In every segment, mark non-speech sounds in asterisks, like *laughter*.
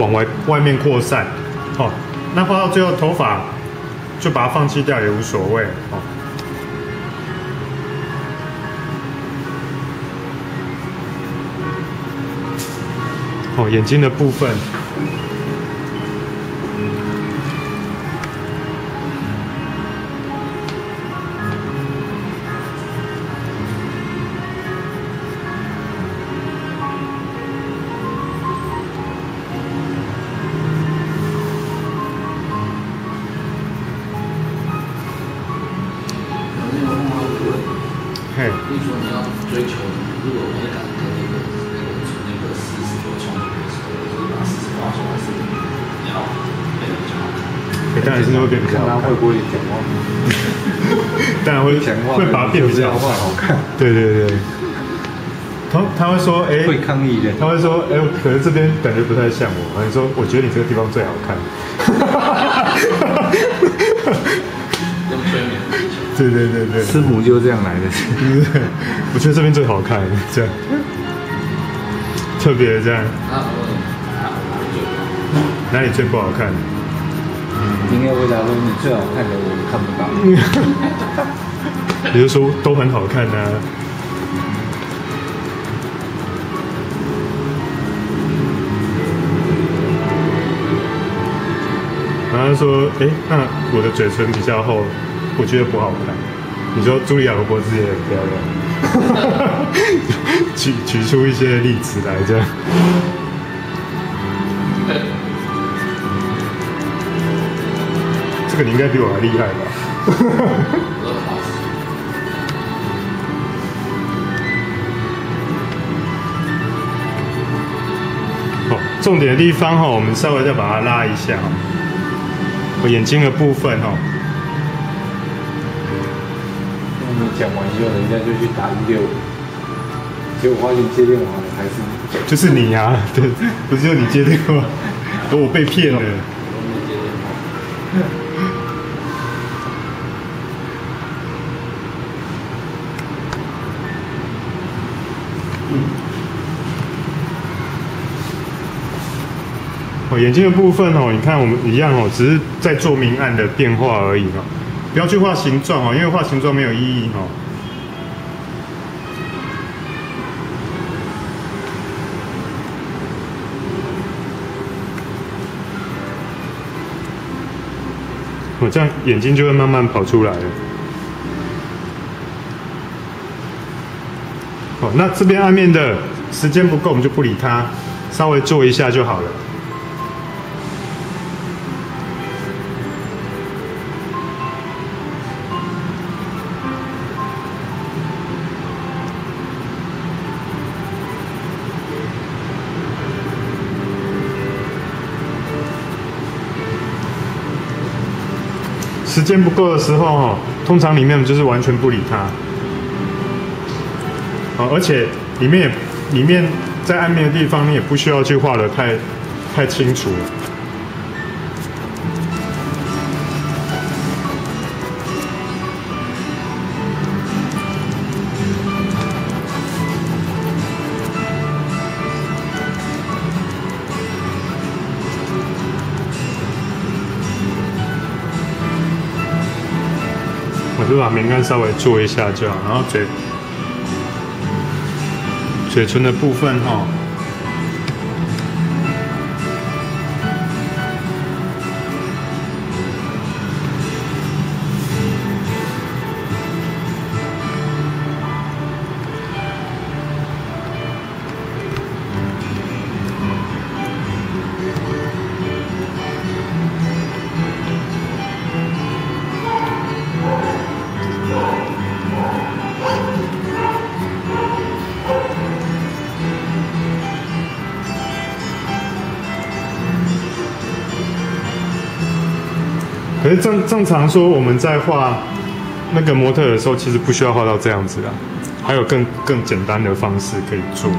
往外外面扩散，哦，那画到最后头发就把它放弃掉也无所谓，哦。哦，眼睛的部分。嘿，比如说你要追求，如果美感跟那个那个那个四十多冲突的时候，就是把四十画出来是你要变得好当然是会变比较好看会不会讲话，当然会讲话会把它变比较好看，对对对，他他会说，哎、会抗议的。他会说，哎、可能这边感觉不太像我。然后你说，我觉得你这个地方最好看。对对对对，师母就这样来的，对 *laughs* 我觉得这边最好看，这样，特别这样，哪哪里最不好看？应该回答说你最好看的我看不到。也就是说都很好看啊。然后他说：“哎、那我的嘴唇比较厚，我觉得不好看。”你说茱莉亚·罗伯兹也很漂亮，举举出一些例子来，这样。这个你应该比我还厉害吧？*laughs* 重点的地方哈、我们稍微再把它拉一下。我眼睛的部分哦，讲完以后，人家就去打一六五，结果发现接电话的还是就是你啊，*laughs* 对，不是就你接电话，*laughs* 我被骗了。我接。哦，眼睛的部分哦，你看我们一样哦，只是在做明暗的变化而已哦，不要去画形状哦，因为画形状没有意义哦。我、哦、这样眼睛就会慢慢跑出来了。哦，那这边暗面的时间不够，我们就不理它，稍微做一下就好了。时间不够的时候，通常里面就是完全不理它。啊，而且里面也里面在暗面的地方，你也不需要去画的太太清楚。就把明暗稍微做一下就好，然后嘴嘴唇的部分哈、可是正正常说，我们在画那个模特的时候，其实不需要画到这样子啊，还有更更简单的方式可以做。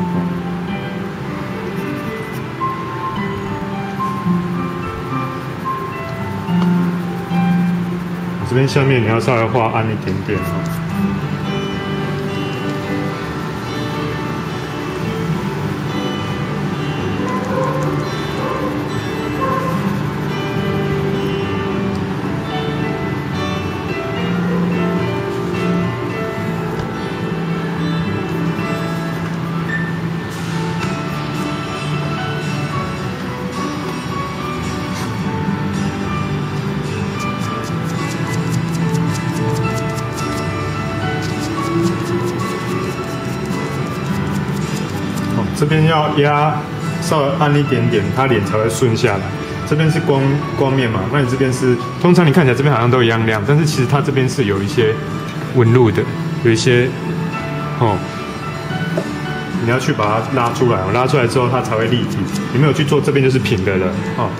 这边下面你要稍微画暗一点点。这边要压稍微暗一点点，它脸才会顺下来。这边是光光面嘛，那你这边是通常你看起来这边好像都一样亮，但是其实它这边是有一些纹路的，有一些哦，你要去把它拉出来，拉出来之后它才会立体。你没有去做，这边就是平的了哦。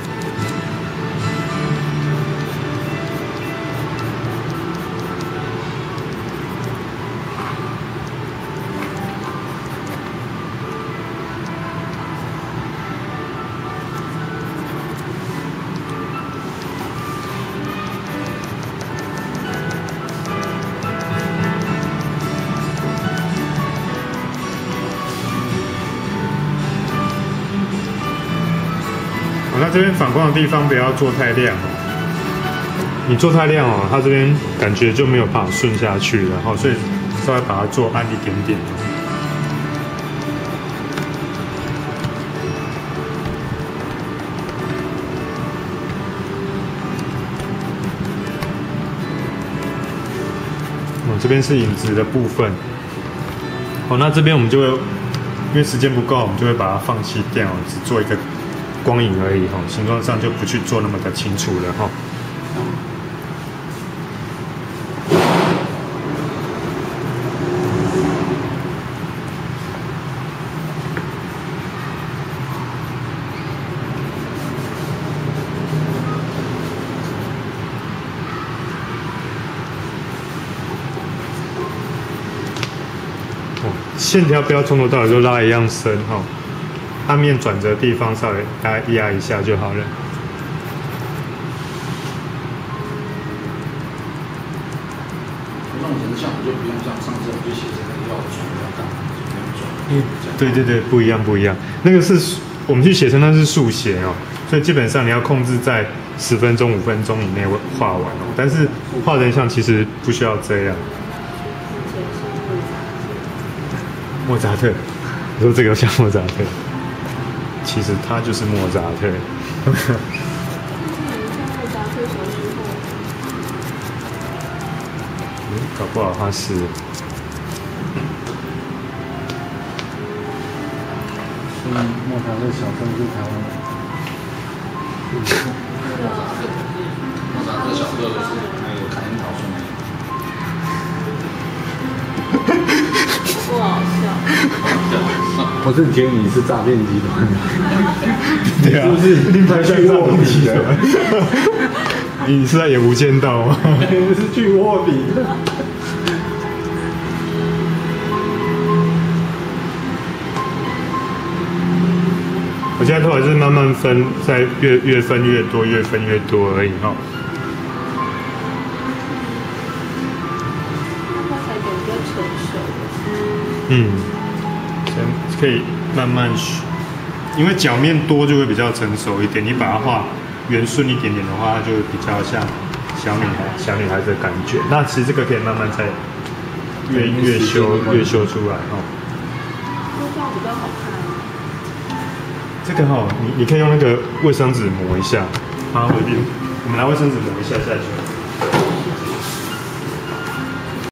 这边反光的地方不要做太亮哦。你做太亮哦，它这边感觉就没有办法顺下去了哈，所以稍微把它做暗一点点。哦，这边是影子的部分。哦，那这边我们就会因为时间不够，我们就会把它放弃掉，只做一个光影而已哈，形状上就不去做那么的清楚了哈。哦，线条不要从头到尾都拉一样深哈、哦，暗面转折的地方稍微大概压一下就好了。那种人像我就不用像上次我就写这个要转要干嘛，就不用转。嗯，对对对，不一样不一样。那个是我们去写成那是速写哦，所以基本上你要控制在十分钟、五分钟以内画完哦。但是画人像其实不需要这样。莫扎特，你说这个像莫扎特，其实他就是莫扎特。嗯，搞不好他是。嗯，莫扎特小时候是台湾人。莫扎特小时候是那个凯恩桃树那个。不好笑。我是觉得你是诈骗集团，*laughs* 对啊，是不是你拍去卧底的？*laughs* 你是在演《无间道》吗？你是去卧底的。我现在头发是慢慢分，在越越分越多，越分越多而已哈。它才比较成熟。嗯，先可以慢慢学，因为脚面多就会比较成熟一点。你把它画圆顺一点点的话，它就会比较像小女孩、小女孩的感觉。那其实这个可以慢慢再越越修越修出来哦。这样比较好看。这个哈、你你可以用那个卫生纸抹一下，啊，我我们拿卫生纸抹一下下去。